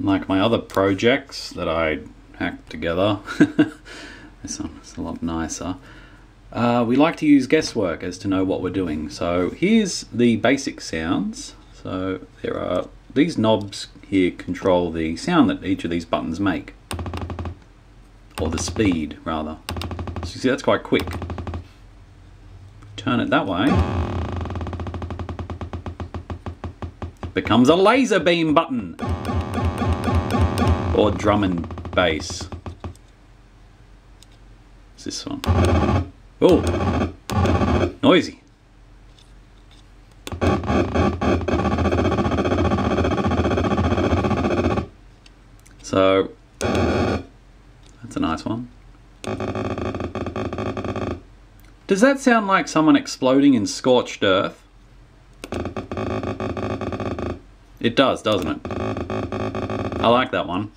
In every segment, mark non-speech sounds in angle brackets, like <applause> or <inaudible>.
Like my other projects that I hacked together, <laughs> this one is a lot nicer. Uh, we like to use guesswork as to know what we're doing. So here's the basic sounds. So there are these knobs here control the sound that each of these buttons make. Or the speed, rather. So you see that's quite quick. Turn it that way. Becomes a laser beam button. Or drum and bass. What's this one? Oh! Noisy. So, that's a nice one. Does that sound like someone exploding in scorched earth? It does, doesn't it? I like that one.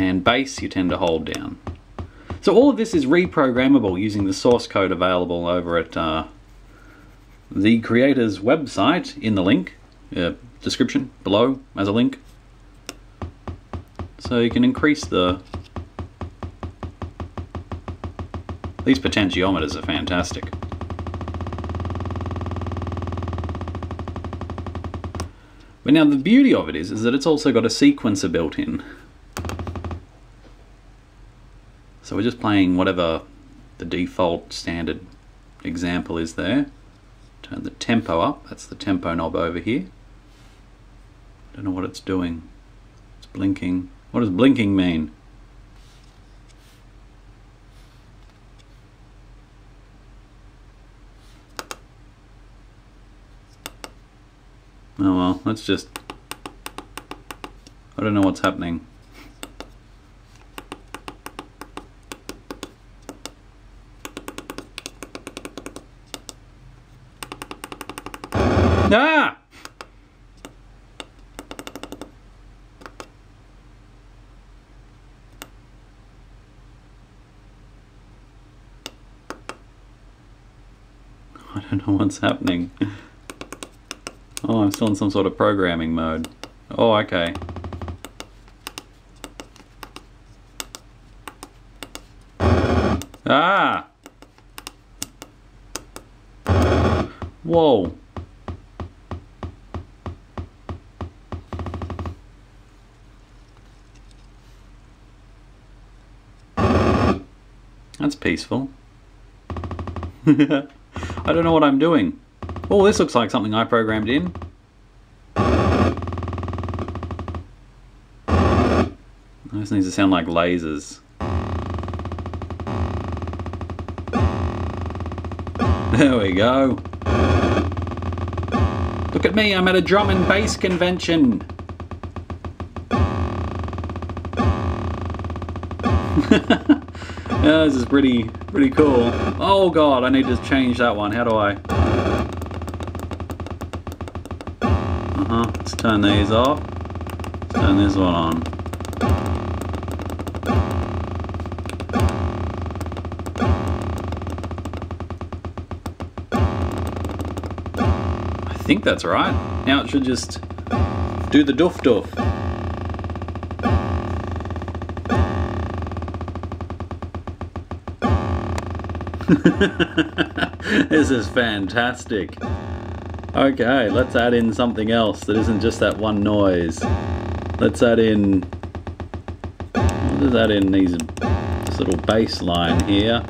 And bass you tend to hold down. So all of this is reprogrammable using the source code available over at uh, the creator's website in the link, uh, description below as a link. So you can increase the... These potentiometers are fantastic. But now the beauty of it is, is that it's also got a sequencer built in. So we're just playing whatever the default standard example is there. Turn the tempo up, that's the tempo knob over here. Don't know what it's doing. It's blinking. What does blinking mean? Oh well, let's just... I don't know what's happening. Ah! <laughs> I don't know what's happening. Oh, I'm still in some sort of programming mode. Oh, okay. Ah! Whoa. That's peaceful. <laughs> I don't know what I'm doing. Oh, this looks like something I programmed in. This needs to sound like lasers. There we go. Look at me, I'm at a drum and bass convention. <laughs> yeah, this is pretty, pretty cool. Oh god, I need to change that one. How do I? Uh-huh, let's turn these off. Let's turn this one on. I think that's right. Now it should just do the doof doof. <laughs> this is fantastic. Okay, let's add in something else that isn't just that one noise. Let's add in... Does add in these, this little bass line here?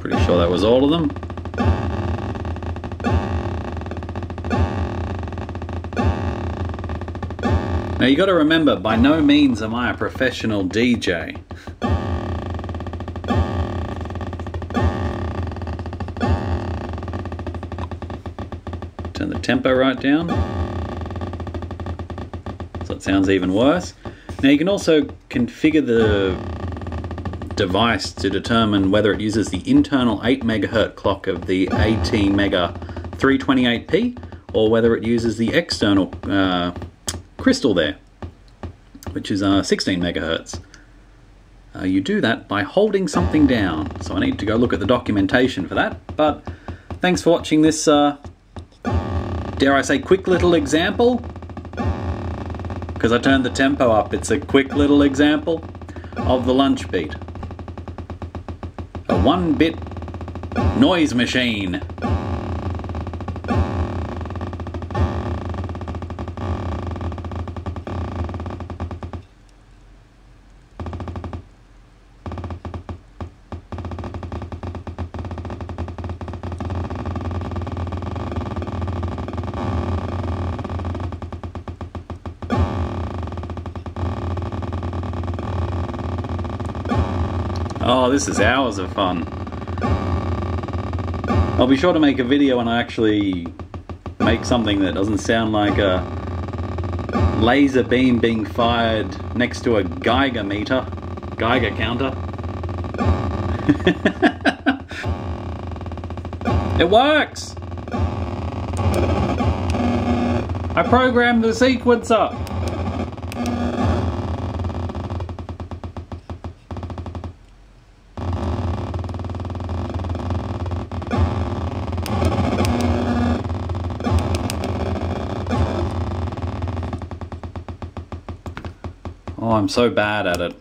Pretty sure that was all of them. Now you got to remember, by no means am I a professional DJ. Turn the tempo right down. So it sounds even worse. Now you can also configure the device to determine whether it uses the internal 8 megahertz clock of the 18 mega 328p or whether it uses the external uh, crystal there, which is uh, 16 megahertz. Uh, you do that by holding something down. So I need to go look at the documentation for that. But thanks for watching this, uh, dare I say, quick little example. Because I turned the tempo up, it's a quick little example of the Lunchbeat. A one bit noise machine. Oh, this is hours of fun. I'll be sure to make a video when I actually make something that doesn't sound like a laser beam being fired next to a Geiger meter, Geiger counter. <laughs> it works! I programmed the sequencer! I'm so bad at it.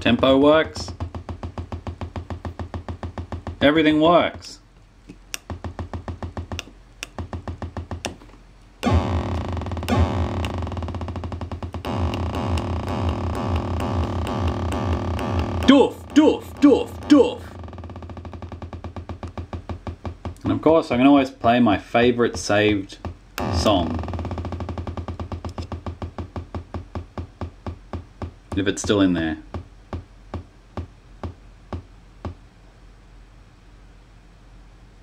Tempo works. Everything works. Doof, doof, doof, doof. And of course, I can always play my favorite saved song. If it's still in there.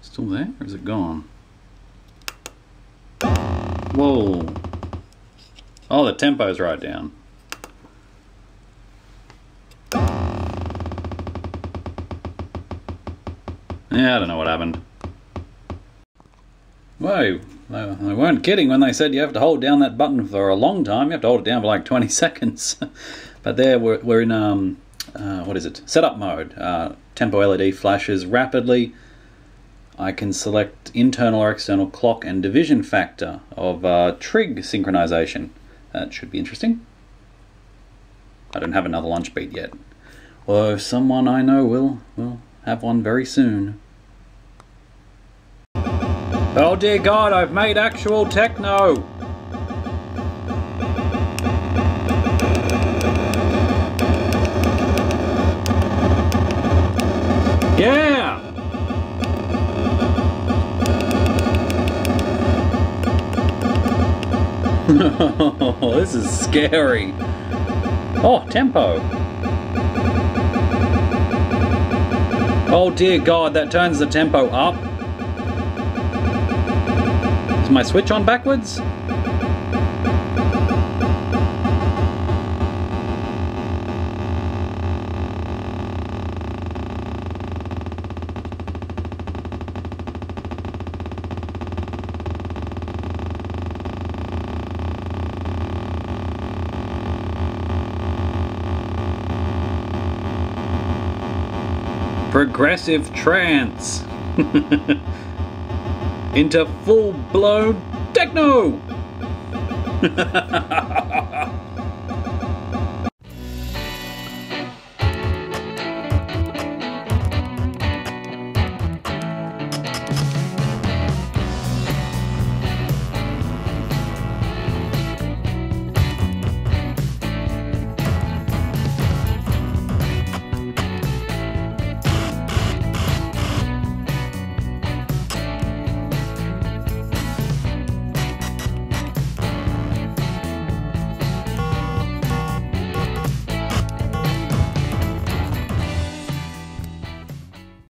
Still there, or is it gone? Whoa. Oh, the tempo's right down. Yeah, I don't know what happened. Whoa, they, weren't kidding when they said you have to hold down that button for a long time. You have to hold it down for like 20 <laughs> seconds. but there, we're, we're in, um, uh, what is it? Setup mode. Uh, tempo LED flashes rapidly. I can select internal or external clock and division factor of uh, trig synchronization. That should be interesting. I don't have another Lunchbeat yet. Or someone I know will will have one very soon. Oh dear God, I've made actual techno! Yeah! <laughs> this is scary. Oh, tempo. Oh dear God, that turns the tempo up. Is my switch on backwards? Progressive trance <laughs> into full blown techno. <laughs>